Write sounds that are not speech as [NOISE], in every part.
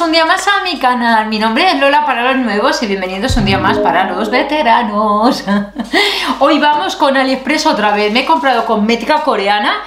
un día más a mi canal. Mi nombre es Lola para los nuevos y bienvenidos un día más para los veteranos. [LAUGHS] Hoy vamos con AliExpress otra vez. Me he comprado cosmética coreana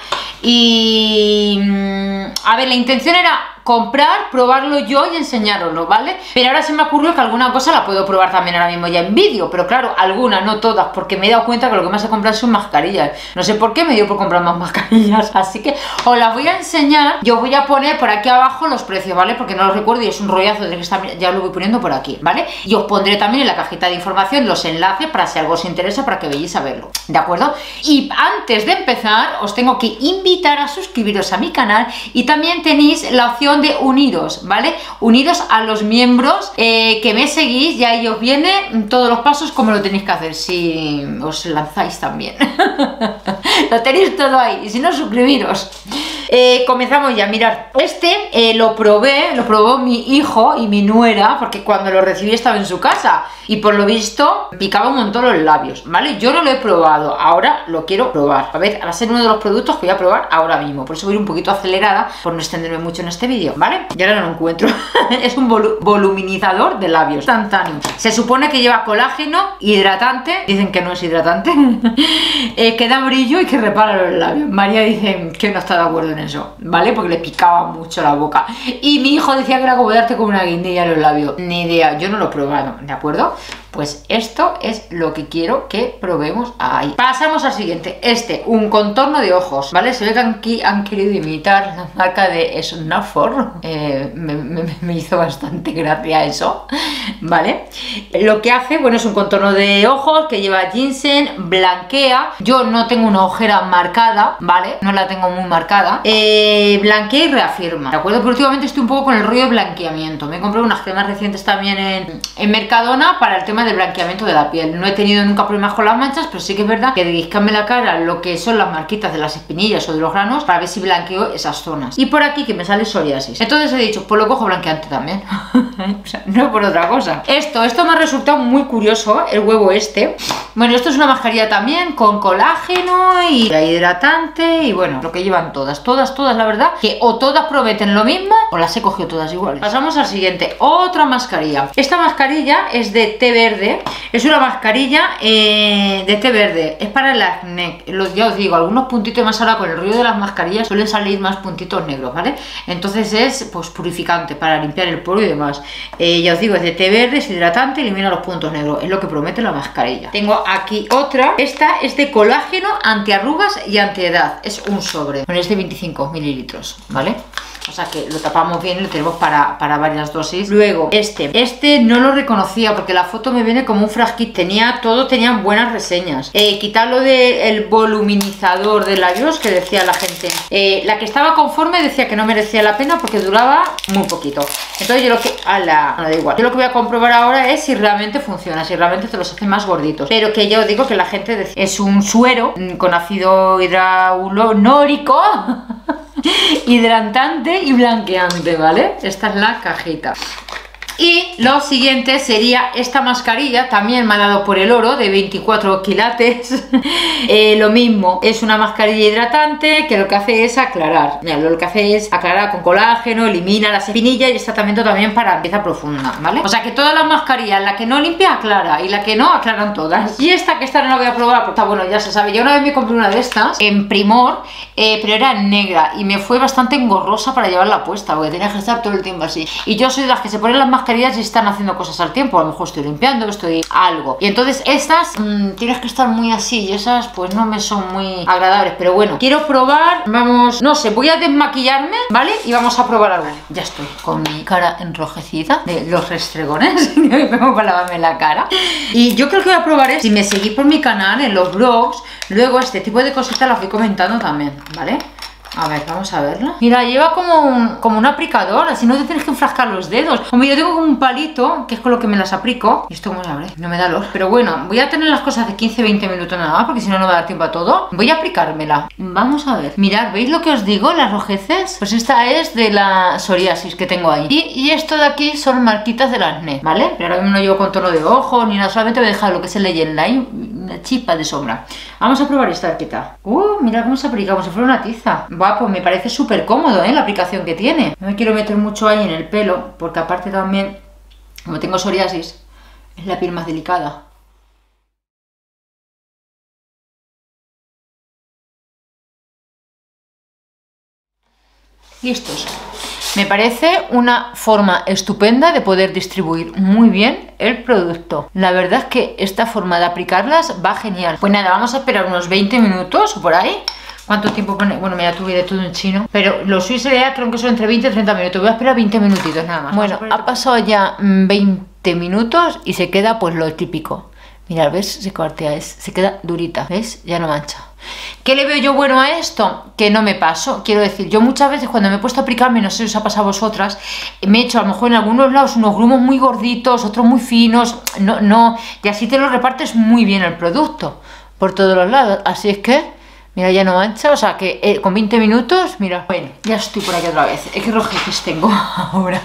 y... mm, A ver, la intención era comprar, probarlo yo y enseñároslo, ¿vale? Pero ahora se me ocurrió que alguna cosa la puedo probar también ahora mismo ya en vídeo, pero claro, algunas, no todas, porque me he dado cuenta que lo que más he comprado son mascarillas. No sé por qué me dio por comprar más [LAUGHS] mascarillas, así que os las voy a enseñar. Yo voy a poner por aquí abajo los precios, ¿vale? Porque no los recuerdo y es un rollazo de que está, ya lo voy poniendo por aquí, ¿vale? Y os pondré también en la cajita de información los enlaces para si algo os interesa para que veáis a verlo, ¿de acuerdo? Y antes de empezar, os tengo que invitar a suscribiros a mi canal y también tenéis la opción de uniros, ¿vale? Uniros a los miembros eh, que me seguís y ahí os viene todos los pasos como lo tenéis que hacer si os lanzáis también. [LAUGHS] lo tenéis todo ahí y si no, suscribiros. Eh, comenzamos ya, mirar, este eh, lo probé, lo probó mi hijo y mi nuera, porque cuando lo recibí estaba en su casa y por lo visto picaba un montón los labios, ¿vale? Yo no lo he probado, ahora lo quiero probar. A ver, va a ser uno de los productos que voy a probar ahora mismo, por eso voy un poquito acelerada, por no extenderme mucho en este vídeo, ¿vale? Y ahora no lo encuentro. [LAUGHS] es un volu- voluminizador de labios, instantáneo. Se supone que lleva colágeno, hidratante, dicen que no es hidratante, [LAUGHS] eh, que da brillo y que repara los labios. María dice que no está de acuerdo en eso, ¿vale? Porque le picaba mucho la boca. Y mi hijo decía que era como darte como una guindilla en los labios. Ni idea, yo no lo he probado, ¿de acuerdo? Pues esto es lo que quiero que probemos ahí. Pasamos al siguiente. Este, un contorno de ojos, ¿vale? Se ve que aquí han querido imitar la marca de Snufford. [LAUGHS] Eh, me, me- me hizo bastante gracia eso, ¿vale? Lo que hace, bueno, es un contorno de ojos que lleva ginseng, blanquea. Yo no tengo una ojera marcada, ¿vale? No la tengo muy marcada. Blanquea y reafirma, ¿de acuerdo? Pero últimamente estoy un poco con el rollo de blanqueamiento. Me compré unas cremas recientes también en, en Mercadona para el tema del blanqueamiento de la piel. No he tenido nunca problemas con las manchas, pero sí que es verdad que dedicadme la cara lo que son las marquitas de las espinillas o de los granos para ver si blanqueo esas zonas. Y por aquí que me sale psoriasis. Entonces he dicho, pues lo cojo blanqueante también. [LAUGHS] o sea, no por otra cosa. Esto, esto me ha resultado muy curioso, el huevo este. Bueno, esto es una mascarilla también con colágeno y hidratante y bueno, lo que llevan todas, todas, todas, la verdad, que o todas prometen lo mismo o las he cogido todas iguales. Pasamos al siguiente, otra mascarilla. Esta mascarilla es de té verde, es una mascarilla eh, de té verde, es para el acné. Lo, ya os digo, algunos puntitos más ahora con el ruido de las mascarillas suelen salir más puntitos negros, ¿vale? Entonces es pues purificante para limpiar el poro y demás. Eh, ya os digo, es de té verde, es hidratante, elimina los puntos negros, es lo que promete la mascarilla. Tengo aquí otra, esta es de colágeno, antiarrugas y antiedad, es un sobre, con este 25 mililitros, ¿vale? O sea que lo tapamos bien y lo tenemos para, para varias dosis. Luego, este. Este no lo reconocía porque la foto me viene como un frasquito. Tenía todo, tenían buenas reseñas. Eh, quitarlo del voluminizador de labios que decía la gente. Eh, la que estaba conforme decía que no merecía la pena porque duraba muy poquito. Entonces yo lo que... ala, no da igual. Yo lo que voy a comprobar ahora es si realmente funciona, si realmente te los hace más gorditos. Pero que yo digo que la gente es un suero mm, con ácido hidraulonórico. [LAUGHS] [LAUGHS] hidratante y blanqueante, ¿vale? Esta es la cajita. Y lo siguiente sería esta mascarilla, también me ha dado por el oro, de 24 quilates. [LAUGHS] Eh, lo mismo, es una mascarilla hidratante que lo que hace es aclarar. Mira, lo que hace es aclarar con colágeno, elimina las espinillas y es tratamiento también para limpieza profunda, ¿vale? O sea que todas las mascarillas, la que no limpia, aclara y la que no, aclaran todas. Y esta que esta no la voy a probar porque está bueno, ya se sabe. Yo una vez me compré una de estas en Primor, eh, pero era negra y me fue bastante engorrosa para llevarla puesta porque tenía que estar todo el tiempo así. Y yo soy de las que se ponen las mascarillas y están haciendo cosas al tiempo. A lo mejor estoy limpiando, estoy algo. Y entonces estas mm, tienes que estar muy así y esas pues no me son muy agradables. Pero bueno, quiero probar. Vamos, no sé, voy a desmaquillarme, ¿vale? Y vamos a probar algo. Ya estoy con mi cara enrojecida de los restregones que me pongo para lavarme la cara. Y yo creo que voy a probar esto. Si me seguís por mi canal, en los blogs, luego este tipo de cositas las voy comentando también, ¿vale? A ver, vamos a verla. Mira, lleva como un, como un aplicador, así no te tienes que enfrascar los dedos. Como yo tengo como un palito, que es con lo que me las aplico. ¿Y esto cómo se abre? No me da olor. Pero bueno, voy a tener las cosas de 15-20 minutos nada más, porque si no, no me da tiempo a todo. Voy a aplicármela. Vamos a ver. Mirad, ¿veis lo que os digo? Las rojeces. Pues esta es de la psoriasis que tengo ahí. Y, y esto de aquí son marquitas del acné, ¿vale? Pero ahora mismo no llevo contorno de ojo ni nada, solamente voy a dejar lo que es el legend line una chispa de sombra. Vamos a probar esta arqueta. Uh, mira cómo se aplica, como si fuera una tiza. Buah, pues me parece súper cómodo, ¿eh? La aplicación que tiene. No me quiero meter mucho ahí en el pelo, porque aparte también, como tengo psoriasis, es la piel más delicada. Listos. Me parece una forma estupenda de poder distribuir muy bien el producto. La verdad es que esta forma de aplicarlas va genial. Pues nada, vamos a esperar unos 20 minutos o por ahí. ¿Cuánto tiempo pone? Bueno, me tuve de todo en chino. Pero los suizos creo que son entre 20 y 30 minutos. Voy a esperar 20 minutitos nada más. Bueno, ha pasado ya 20 minutos y se queda pues lo típico. Mira, ¿ves? Se cortea, se queda durita, ¿ves? Ya no mancha. ¿Qué le veo yo bueno a esto? Que no me paso. Quiero decir, yo muchas veces cuando me he puesto a aplicarme, no sé si os ha pasado a vosotras, me he hecho a lo mejor en algunos lados unos grumos muy gorditos, otros muy finos, no, no, y así te lo repartes muy bien el producto por todos los lados. Así es que Mira, ya no mancha, o sea que eh, con 20 minutos, mira, bueno, ya estoy por aquí otra vez. Es que rojeces tengo [LAUGHS] ahora.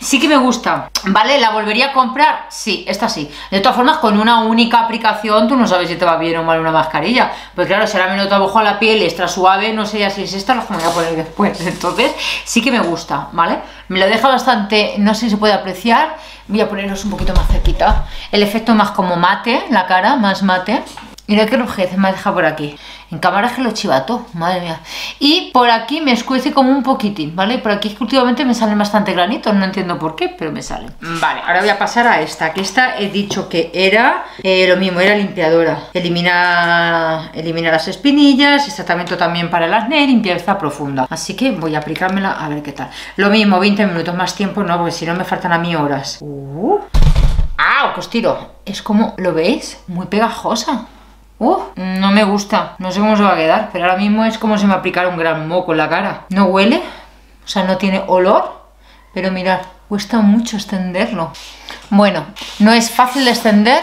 sí que me gusta, ¿vale? ¿La volvería a comprar? Sí, esta sí. De todas formas, con una única aplicación tú no sabes si te va bien o mal una mascarilla. Pues claro, será menos trabajo a la piel, extra suave, no sé ya si es esta, la voy a poner después. [LAUGHS] Entonces, sí que me gusta, ¿vale? Me lo deja bastante, no sé si se puede apreciar. Voy a ponerlos un poquito más cerquita. El efecto más como mate, la cara, más mate. Mira qué rojez me ha dejado por aquí. En cámara es que lo chivato, madre mía. Y por aquí me escuece como un poquitín, ¿vale? Por aquí últimamente me salen bastante granitos, no entiendo por qué, pero me salen. Vale, ahora voy a pasar a esta, que esta he dicho que era eh, lo mismo, era limpiadora. Elimina, elimina las espinillas, es tratamiento también para el acné, limpieza profunda. Así que voy a aplicármela a ver qué tal. Lo mismo, 20 minutos más tiempo, no, porque si no me faltan a mí horas. Uh. ¡Ah! Os tiro. Es como, ¿lo veis? Muy pegajosa. Uh, no me gusta, no sé cómo se va a quedar, pero ahora mismo es como si me aplicara un gran moco en la cara. No huele, o sea, no tiene olor, pero mirad, cuesta mucho extenderlo. Bueno, no es fácil de extender,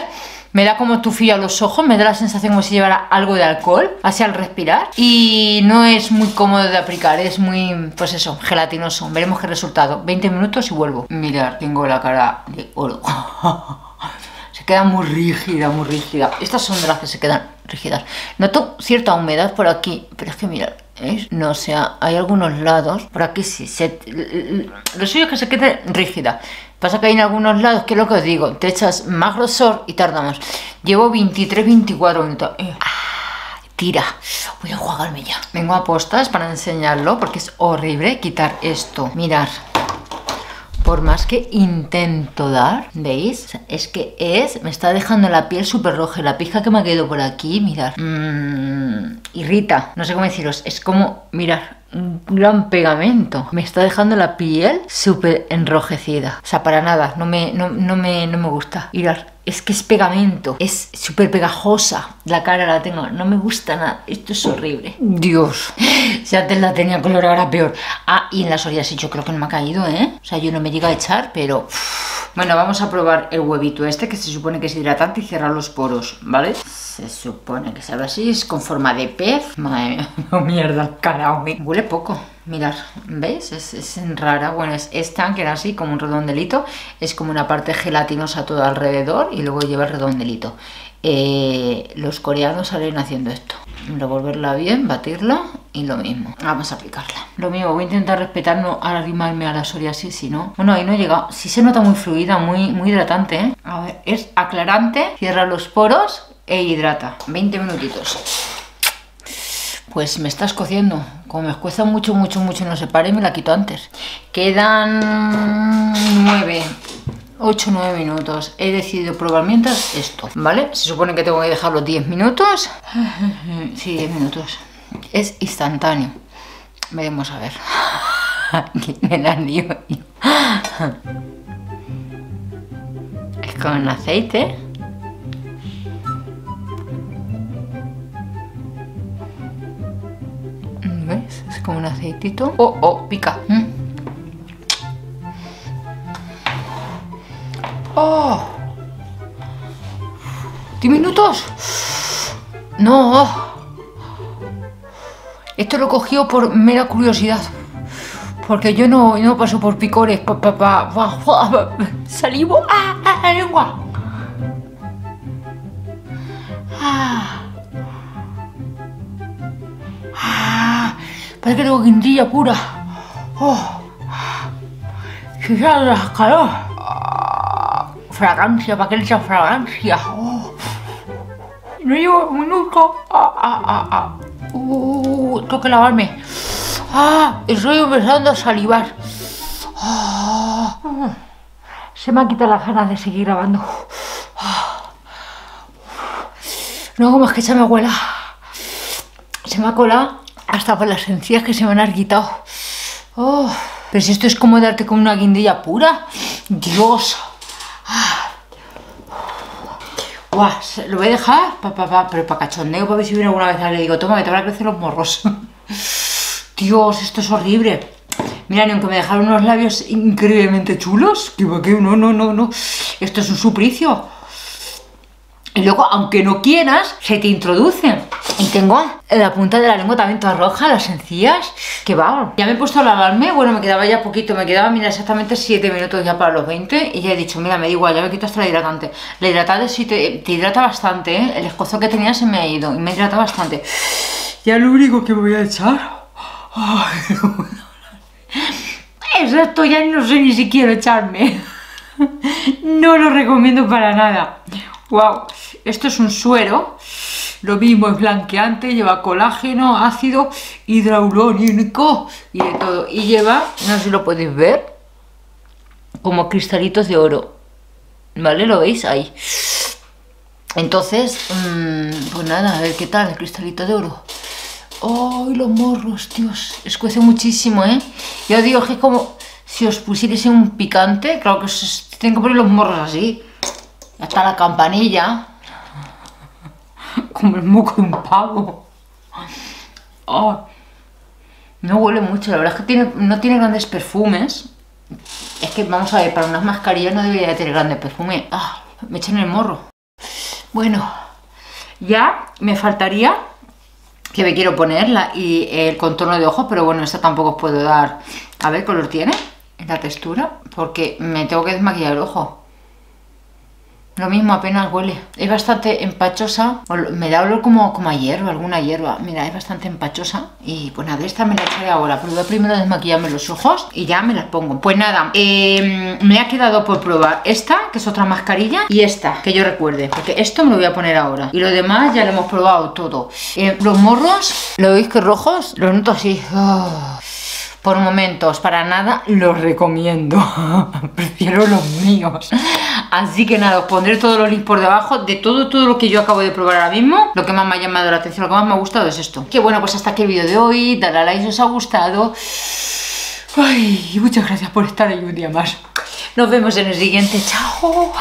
me da como tufillo a los ojos, me da la sensación como si llevara algo de alcohol, así al respirar. Y no es muy cómodo de aplicar, es muy, pues eso, gelatinoso. Veremos qué resultado. 20 minutos y vuelvo. Mirad, tengo la cara de oro. [LAUGHS] queda muy rígida, muy rígida. Estas son de las que se quedan rígidas. Noto cierta humedad por aquí, pero es que mirad, ¿veis? No, o sea, hay algunos lados, por aquí sí, se, lo suyo es que se quede rígida. Pasa que hay en algunos lados, que es lo que os digo, te echas más grosor y tarda más. Llevo 23-24 minutos. Eh, tira, voy a jugarme ya. Vengo a postas para enseñarlo porque es horrible quitar esto. Mirar, por más que intento dar, ¿veis? Es que es, me está dejando la piel súper roja. La pizca que me ha quedado por aquí, mirad, mmm, irrita. No sé cómo deciros, es como, mirar, un gran pegamento. Me está dejando la piel súper enrojecida. O sea, para nada, no me, no, me, no me gusta. Mirar, es que es pegamento, es súper pegajosa. La cara la tengo, no me gusta nada. Esto es horrible. Dios, [LAUGHS] si antes la tenía color, ahora peor. Ah, y en las orillas yo creo que no me ha caído, ¿eh? O sea, yo no me llega a echar, pero... Bueno, vamos a probar el huevito este que se supone que es hidratante y cierra los poros, ¿vale? Se supone que sabe así, es con forma de pez. Madre mía, [LAUGHS] oh, mierda, carajo. Huele poco. Mirad, ¿veis? Es, es, rara. Bueno, es esta que era así, como un redondelito. Es como una parte gelatinosa todo alrededor y luego lleva el redondelito. Eh, los coreanos salen haciendo esto. Revolverla bien, batirla y lo mismo. Vamos a aplicarla. Lo mismo, voy a intentar respetar, no arrimarme a la psoriasis, si no... Bueno, ahí no he llegado. Sí se nota muy fluida, muy, muy hidratante, ¿eh? A ver, es aclarante, cierra los poros e hidrata. 20 minutitos. Pues me está escociendo. Como me escueza mucho, mucho, mucho no se pare, me la quito antes. Quedan 9 8 9 minutos. He decidido probar mientras esto, ¿vale? Se supone que tengo que dejarlo 10 minutos. [LAUGHS] Sí, 10 minutos. Es instantáneo. Veremos a ver. [LAUGHS] me la lío. [LAUGHS] Es con aceite. Como un aceitito. Oh, oh, pica. Mm. ¡Oh! ¿10 minutos? No. Esto lo cogió por mera curiosidad. Porque yo no, no paso por picores. Pa, pa, [LAUGHS] salivo. ¡Ah, ah, lengua! Parece que tengo guindilla pura. Oh. Si ya la calor. Ah. Fragancia, ¿para qué le echan fragancia? Oh. No llevo un minuto. Ah, ah, ah, ah. Uh, tengo que lavarme. Ah, estoy empezando a salivar. Ah. Se me han quitado las ganas de seguir grabando. No hago más que echarme abuela. Se me ha colado hasta por las encías que se me han quitado. Oh, pero si esto es como darte con una guindilla pura. Dios. Guau, lo voy a dejar pa, pa, pa, pero para cachondeo, para ver si viene alguna vez le digo, toma, que te van a crecer los morros. [LAUGHS] Dios, esto es horrible. Mira, ni aunque me dejaron unos labios increíblemente chulos, que no, no, no, no. Esto es un suplicio. Y luego, aunque no quieras, se te introduce. Y tengo la punta de la lengua también toda roja, las encías. Que va. Ya me he puesto a lavarme. Bueno, me quedaba ya poquito. Me quedaba, mira, exactamente 7 minutos ya para los 20. Y ya he dicho, mira, me da igual, ya me quito hasta la hidratante. La hidratante sí te, hidrata bastante, ¿eh? El escozo que tenía se me ha ido. Y me hidrata bastante. Ya lo único que me voy a echar. Ay, [LAUGHS] esto ya no sé ni si quiero echarme. [LAUGHS] No lo recomiendo para nada. Wow, esto es un suero, lo mismo es blanqueante, lleva colágeno, ácido hidraurónico y de todo. Y lleva, no sé si lo podéis ver, como cristalitos de oro. ¿Vale? ¿Lo veis? Ahí. Entonces, mmm, pues nada, a ver qué tal el cristalito de oro. ¡Ay, los morros, Dios! Escuece muchísimo, ¿eh? Yo digo que es como si os pusierais un picante, claro que os tienen que poner los morros así. Ya está la campanilla. [LAUGHS] Como el moco de un pavo. no huele mucho, la verdad es que no tiene grandes perfumes. Es que, vamos a ver, para unas mascarillas no debería tener grandes perfumes. Ah, me echan el morro. Bueno, ya me faltaría que me quiero poner y el contorno de ojos, pero bueno, esto tampoco os puedo dar. A ver, color tiene la textura, porque me tengo que desmaquillar el ojo. Lo mismo, apenas huele. Es bastante empachosa. Me da olor como, como a hierba, alguna hierba. Mira, es bastante empachosa. Y pues nada, esta me la echaré ahora. Pero primero desmaquillarme los ojos y ya me las pongo. Pues nada, em, me ha quedado por probar esta, que es otra mascarilla, y esta, que yo recuerde. Porque esto me lo voy a poner ahora. Y lo demás ya lo hemos probado todo. Eh, los morros, ¿lo veis que rojos? Los noto así. Oh por momentos, para nada los recomiendo. [LAUGHS] Prefiero los míos. Así que nada, os pondré todos los links por debajo de todo, todo lo que yo acabo de probar ahora mismo. Lo que más me ha llamado la atención, lo que más me ha gustado es esto. Que bueno, pues hasta aquí el vídeo de hoy. Dale a like si os ha gustado. Ay, muchas gracias por estar ahí un día más. Nos vemos en el siguiente. Chao.